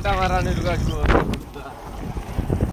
tower आने लगा क्यों